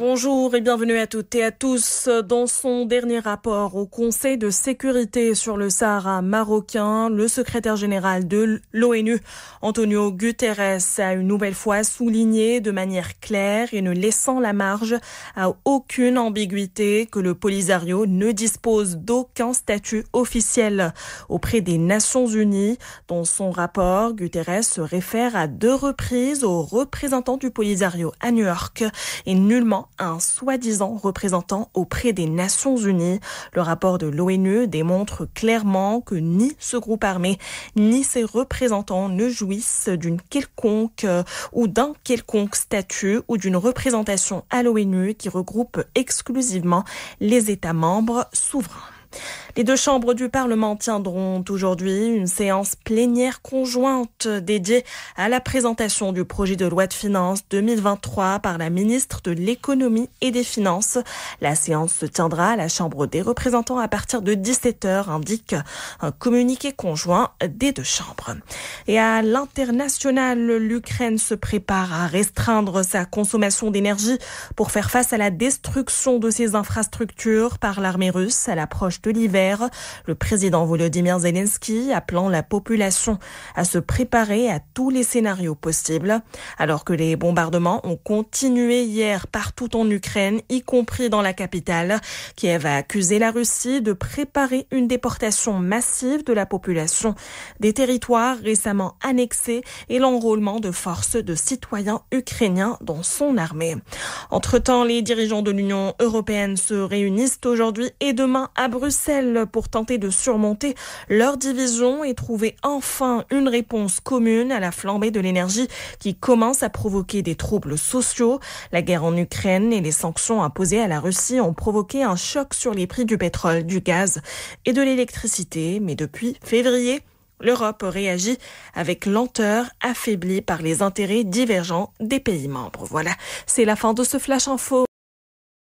Bonjour et bienvenue à toutes et à tous. Dans son dernier rapport au Conseil de sécurité sur le Sahara marocain, le secrétaire général de l'ONU, Antonio Guterres, a une nouvelle fois souligné de manière claire et ne laissant la marge à aucune ambiguïté que le Polisario ne dispose d'aucun statut officiel auprès des Nations Unies. Dans son rapport, Guterres se réfère à deux reprises aux représentants du Polisario à New York et nullement un soi-disant représentant auprès des Nations Unies. Le rapport de l'ONU démontre clairement que ni ce groupe armé ni ses représentants ne jouissent d'une quelconque euh, ou d'un quelconque statut ou d'une représentation à l'ONU qui regroupe exclusivement les États membres souverains. Les deux chambres du Parlement tiendront aujourd'hui une séance plénière conjointe dédiée à la présentation du projet de loi de finances 2023 par la ministre de l'économie et des finances. La séance se tiendra à la Chambre des représentants à partir de 17h, indique un communiqué conjoint des deux chambres. Et à l'international, l'Ukraine se prépare à restreindre sa consommation d'énergie pour faire face à la destruction de ses infrastructures par l'armée russe à l'approche de l'hiver le président Volodymyr Zelensky appelant la population à se préparer à tous les scénarios possibles. Alors que les bombardements ont continué hier partout en Ukraine, y compris dans la capitale, Kiev a accusé la Russie de préparer une déportation massive de la population des territoires récemment annexés et l'enrôlement de forces de citoyens ukrainiens dans son armée. Entre-temps, les dirigeants de l'Union européenne se réunissent aujourd'hui et demain à Pour tenter de surmonter leur division et trouver enfin une réponse commune à la flambée de l'énergie qui commence à provoquer des troubles sociaux. La guerre en Ukraine et les sanctions imposées à la Russie ont provoqué un choc sur les prix du pétrole, du gaz et de l'électricité. Mais depuis février, l'Europe réagit avec lenteur, affaiblie par les intérêts divergents des pays membres. Voilà, c'est la fin de ce Flash Info.